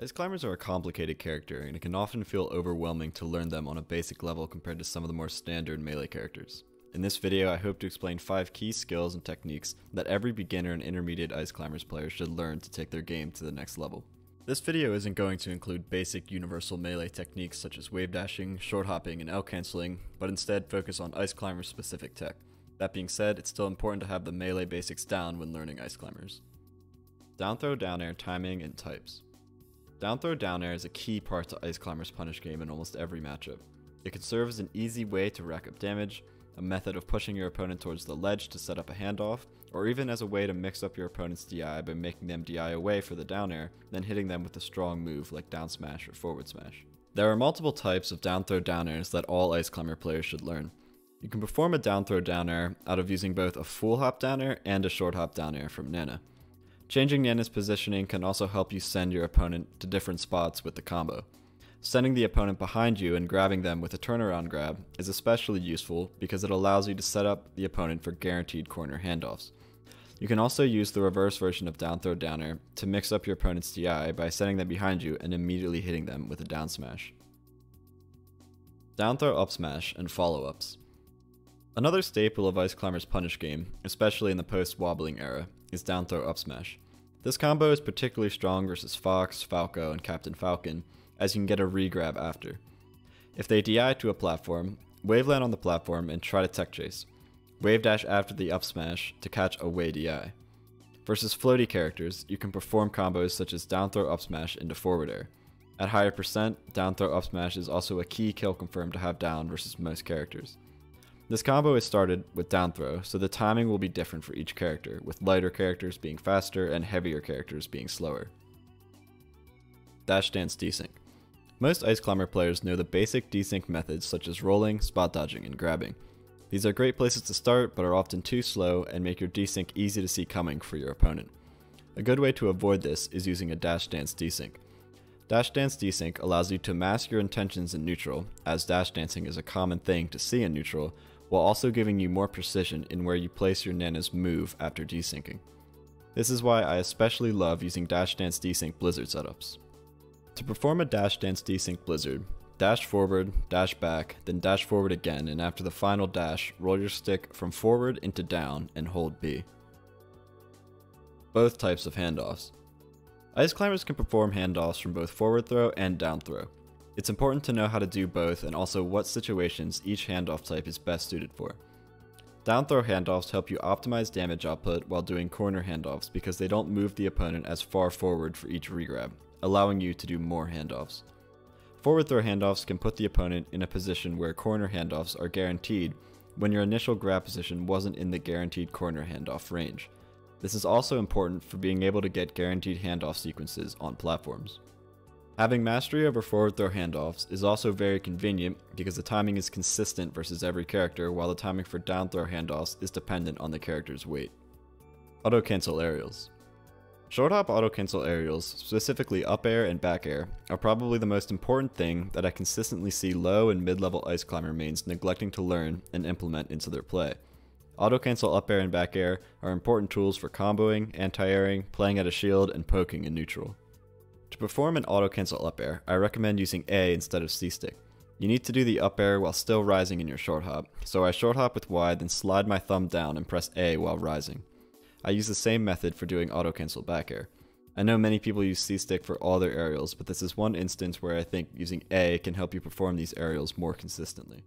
Ice climbers are a complicated character, and it can often feel overwhelming to learn them on a basic level compared to some of the more standard melee characters. In this video, I hope to explain 5 key skills and techniques that every beginner and intermediate Ice Climbers player should learn to take their game to the next level. This video isn't going to include basic universal melee techniques such as wave dashing, short hopping, and L canceling, but instead focus on Ice Climber specific tech. That being said, it's still important to have the melee basics down when learning Ice Climbers. Down throw, down air, timing, and types. Down throw down air is a key part to Ice Climber's punish game in almost every matchup. It can serve as an easy way to rack up damage, a method of pushing your opponent towards the ledge to set up a handoff, or even as a way to mix up your opponent's DI by making them DI away for the down air, then hitting them with a strong move like down smash or forward smash. There are multiple types of down throw down airs that all Ice Climber players should learn. You can perform a down throw down air out of using both a full hop down air and a short hop down air from Nana. Changing Nana's positioning can also help you send your opponent to different spots with the combo. Sending the opponent behind you and grabbing them with a turnaround grab is especially useful because it allows you to set up the opponent for guaranteed corner handoffs. You can also use the reverse version of down throw down air to mix up your opponent's DI by sending them behind you and immediately hitting them with a down smash. Down throw up smash and follow ups. Another staple of Ice Climber's punish game, especially in the post wobbling era, is down throw up smash. This combo is particularly strong versus Fox, Falco, and Captain Falcon, as you can get a regrab after. If they DI to a platform, wave land on the platform and try to tech chase. Wave dash after the up smash to catch a way DI. Versus floaty characters, you can perform combos such as down throw up smash into forward air. At higher percent, down throw up smash is also a key kill confirm to have down versus most characters. This combo is started with down throw, so the timing will be different for each character, with lighter characters being faster and heavier characters being slower. Dash Dance Desync. Most Ice Climber players know the basic desync methods such as rolling, spot dodging, and grabbing. These are great places to start, but are often too slow and make your desync easy to see coming for your opponent. A good way to avoid this is using a Dash Dance Desync. Dash Dance Desync allows you to mask your intentions in neutral, as dash dancing is a common thing to see in neutral, while also giving you more precision in where you place your Nana's move after desyncing. This is why I especially love using Dash Dance Desync Blizzard setups. To perform a Dash Dance Desync Blizzard, dash forward, dash back, then dash forward again, and after the final dash, roll your stick from forward into down and hold B. Both types of handoffs. Ice climbers can perform handoffs from both forward throw and down throw. It's important to know how to do both and also what situations each handoff type is best suited for. Down throw handoffs help you optimize damage output while doing corner handoffs because they don't move the opponent as far forward for each regrab, allowing you to do more handoffs. Forward throw handoffs can put the opponent in a position where corner handoffs are guaranteed when your initial grab position wasn't in the guaranteed corner handoff range. This is also important for being able to get guaranteed handoff sequences on platforms. Having mastery over forward throw handoffs is also very convenient because the timing is consistent versus every character while the timing for down throw handoffs is dependent on the character's weight. Auto cancel aerials. Short hop auto cancel aerials, specifically up air and back air, are probably the most important thing that I consistently see low and mid level ice climber mains neglecting to learn and implement into their play. Auto cancel up air and back air are important tools for comboing, anti-airing, playing at a shield, and poking in neutral. To perform an auto cancel up air, I recommend using A instead of C stick. You need to do the up air while still rising in your short hop, so I short hop with Y then slide my thumb down and press A while rising. I use the same method for doing auto cancel back air. I know many people use C stick for all their aerials, but this is one instance where I think using A can help you perform these aerials more consistently.